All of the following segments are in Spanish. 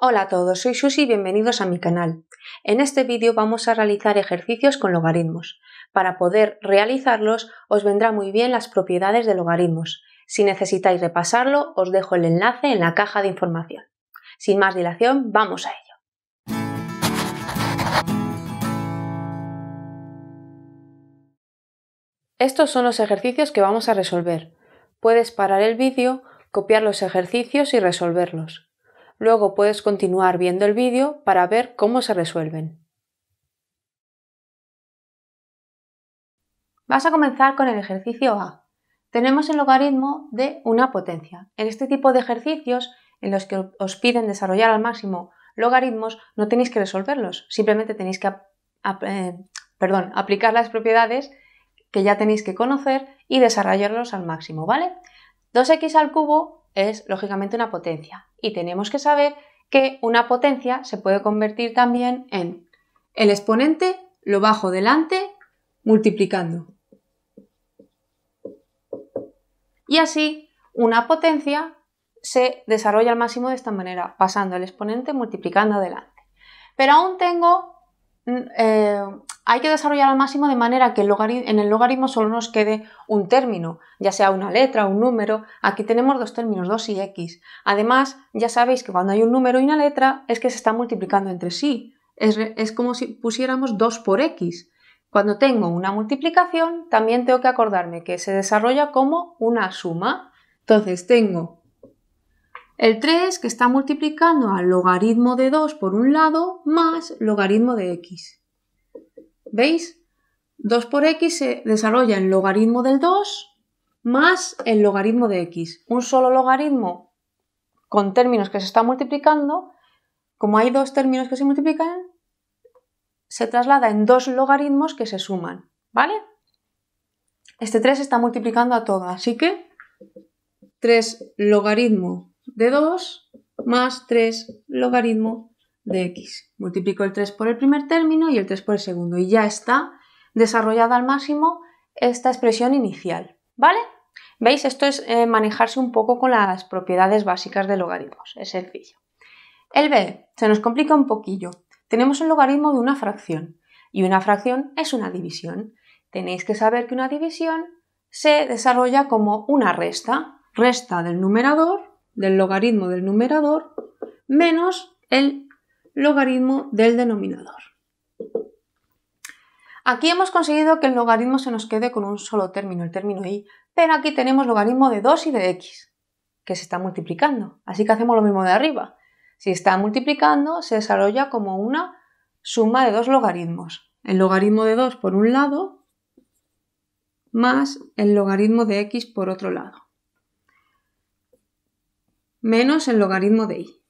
Hola a todos, soy Susi y bienvenidos a mi canal. En este vídeo vamos a realizar ejercicios con logaritmos. Para poder realizarlos os vendrá muy bien las propiedades de logaritmos. Si necesitáis repasarlo, os dejo el enlace en la caja de información. Sin más dilación, vamos a ello. Estos son los ejercicios que vamos a resolver. Puedes parar el vídeo, copiar los ejercicios y resolverlos. Luego puedes continuar viendo el vídeo para ver cómo se resuelven. Vas a comenzar con el ejercicio A. Tenemos el logaritmo de una potencia. En este tipo de ejercicios en los que os piden desarrollar al máximo logaritmos, no tenéis que resolverlos, simplemente tenéis que eh, aplicar las propiedades que ya tenéis que conocer y desarrollarlos al máximo, ¿vale? 2x al cubo es lógicamente una potencia y tenemos que saber que una potencia se puede convertir también en el exponente, lo bajo delante, multiplicando. Y así, una potencia se desarrolla al máximo de esta manera, pasando el exponente multiplicando adelante. Pero aún tengo eh, hay que desarrollar al máximo de manera que en el logaritmo solo nos quede un término, ya sea una letra un número. Aquí tenemos dos términos, 2 y x. Además, ya sabéis que cuando hay un número y una letra es que se está multiplicando entre sí. Es, es como si pusiéramos 2 por x. Cuando tengo una multiplicación, también tengo que acordarme que se desarrolla como una suma. Entonces tengo el 3 que está multiplicando al logaritmo de 2 por un lado más logaritmo de x. ¿Veis? 2 por x se desarrolla en logaritmo del 2 más el logaritmo de x. Un solo logaritmo con términos que se están multiplicando, como hay dos términos que se multiplican, se traslada en dos logaritmos que se suman, ¿vale? Este 3 está multiplicando a todo, así que 3 logaritmo de 2 más 3 logaritmo de x. Multiplico el 3 por el primer término y el 3 por el segundo y ya está desarrollada al máximo esta expresión inicial. ¿Vale? ¿Veis? Esto es eh, manejarse un poco con las propiedades básicas de logaritmos. Es sencillo. El b se nos complica un poquillo. Tenemos el logaritmo de una fracción y una fracción es una división. Tenéis que saber que una división se desarrolla como una resta. Resta del numerador del logaritmo del numerador menos el logaritmo del denominador. Aquí hemos conseguido que el logaritmo se nos quede con un solo término, el término i, pero aquí tenemos logaritmo de 2 y de x, que se está multiplicando. Así que hacemos lo mismo de arriba. Si está multiplicando, se desarrolla como una suma de dos logaritmos. El logaritmo de 2 por un lado más el logaritmo de x por otro lado menos el logaritmo de i.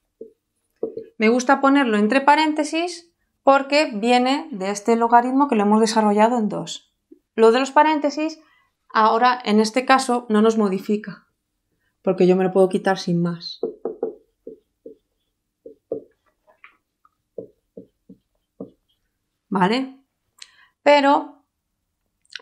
Me gusta ponerlo entre paréntesis porque viene de este logaritmo que lo hemos desarrollado en 2. Lo de los paréntesis ahora en este caso no nos modifica porque yo me lo puedo quitar sin más. ¿Vale? Pero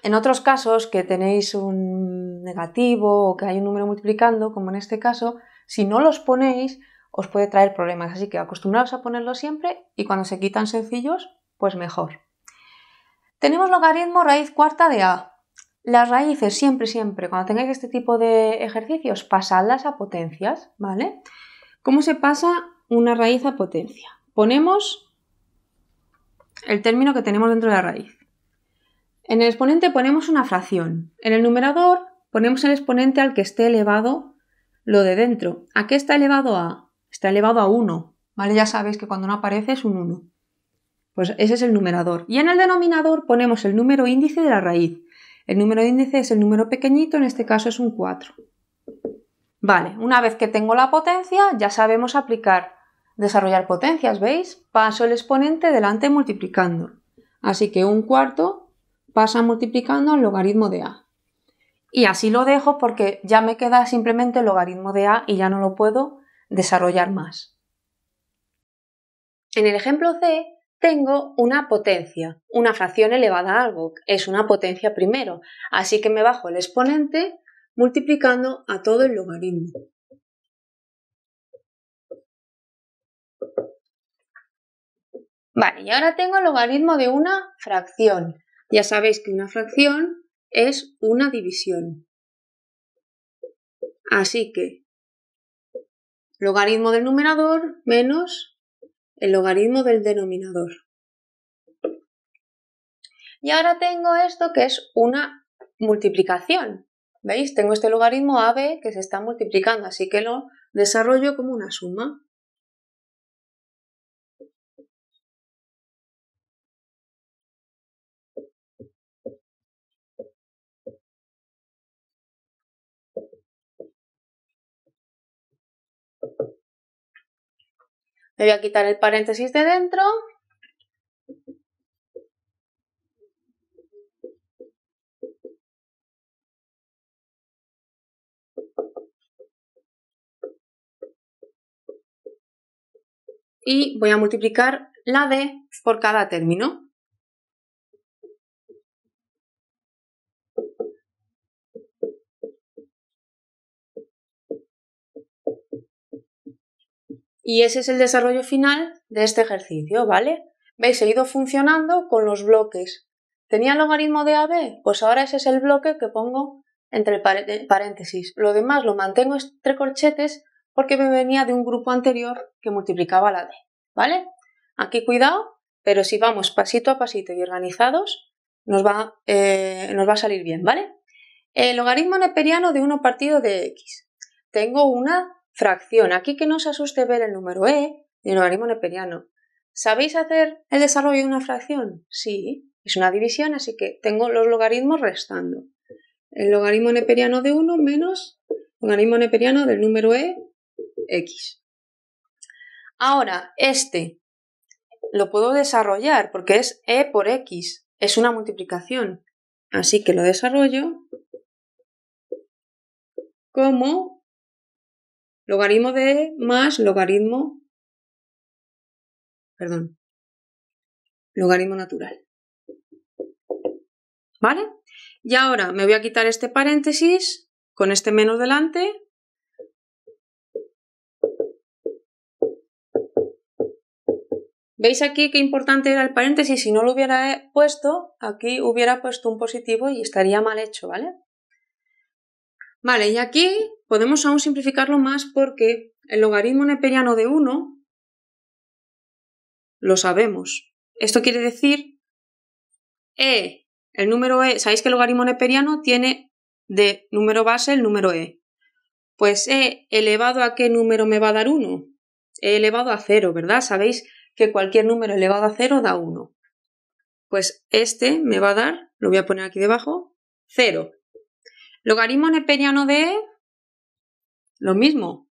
en otros casos que tenéis un negativo o que hay un número multiplicando, como en este caso, si no los ponéis, os puede traer problemas. Así que acostumbraos a ponerlos siempre y cuando se quitan sencillos, pues mejor. Tenemos logaritmo raíz cuarta de a. Las raíces siempre, siempre, cuando tengáis este tipo de ejercicios, pasadlas a potencias, ¿vale? ¿Cómo se pasa una raíz a potencia? Ponemos el término que tenemos dentro de la raíz. En el exponente ponemos una fracción. En el numerador ponemos el exponente al que esté elevado lo de dentro. ¿A qué está elevado a? Está elevado a 1. ¿Vale? Ya sabéis que cuando no aparece es un 1. Pues ese es el numerador. Y en el denominador ponemos el número índice de la raíz. El número índice es el número pequeñito, en este caso es un 4. Vale, una vez que tengo la potencia, ya sabemos aplicar, desarrollar potencias, ¿veis? Paso el exponente delante multiplicando. Así que un cuarto pasa multiplicando al logaritmo de a. Y así lo dejo porque ya me queda simplemente el logaritmo de a y ya no lo puedo desarrollar más. En el ejemplo C tengo una potencia, una fracción elevada a algo, es una potencia primero, así que me bajo el exponente multiplicando a todo el logaritmo. Vale, y ahora tengo el logaritmo de una fracción. Ya sabéis que una fracción es una división. Así que logaritmo del numerador menos el logaritmo del denominador. Y ahora tengo esto que es una multiplicación. ¿Veis? Tengo este logaritmo AB que se está multiplicando, así que lo desarrollo como una suma. Me voy a quitar el paréntesis de dentro. Y voy a multiplicar la D por cada término. Y ese es el desarrollo final de este ejercicio, ¿vale? ¿Veis? He ido funcionando con los bloques. ¿Tenía logaritmo de AB? Pues ahora ese es el bloque que pongo entre paréntesis. Lo demás lo mantengo entre corchetes porque me venía de un grupo anterior que multiplicaba la D, ¿vale? Aquí cuidado, pero si vamos pasito a pasito y organizados, nos va, eh, nos va a salir bien, ¿vale? El logaritmo neperiano de 1 partido de x. Tengo una fracción. Aquí que no se asuste ver el número e y el logaritmo neperiano. ¿Sabéis hacer el desarrollo de una fracción? Sí, es una división, así que tengo los logaritmos restando. El logaritmo neperiano de 1 menos el logaritmo neperiano del número e, x. Ahora, este lo puedo desarrollar porque es e por x, es una multiplicación. Así que lo desarrollo como Logaritmo de más logaritmo, perdón, logaritmo natural. ¿Vale? Y ahora me voy a quitar este paréntesis con este menos delante. ¿Veis aquí qué importante era el paréntesis? Si no lo hubiera puesto, aquí hubiera puesto un positivo y estaría mal hecho, ¿vale? Vale, y aquí podemos aún simplificarlo más porque el logaritmo neperiano de 1 lo sabemos. Esto quiere decir e, el número e, sabéis que el logaritmo neperiano tiene de número base el número e. Pues e elevado a qué número me va a dar 1? e elevado a 0, ¿verdad? Sabéis que cualquier número elevado a 0 da 1. Pues este me va a dar, lo voy a poner aquí debajo, 0. Logaritmo neperiano de e, lo mismo.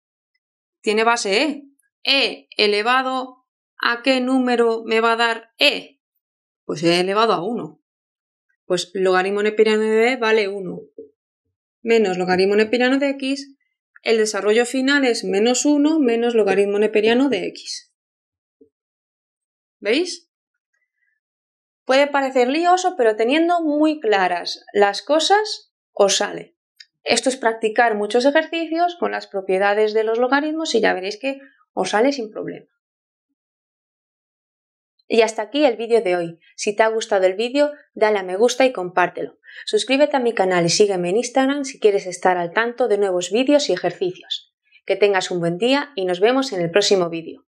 Tiene base e. e elevado a qué número me va a dar e? Pues e elevado a 1. Pues logaritmo neperiano de e vale 1. Menos logaritmo neperiano de x. El desarrollo final es menos 1 menos logaritmo neperiano de x. ¿Veis? Puede parecer lioso, pero teniendo muy claras las cosas, os sale. Esto es practicar muchos ejercicios con las propiedades de los logaritmos y ya veréis que os sale sin problema. Y hasta aquí el vídeo de hoy. Si te ha gustado el vídeo, dale a me gusta y compártelo. Suscríbete a mi canal y sígueme en Instagram si quieres estar al tanto de nuevos vídeos y ejercicios. Que tengas un buen día y nos vemos en el próximo vídeo.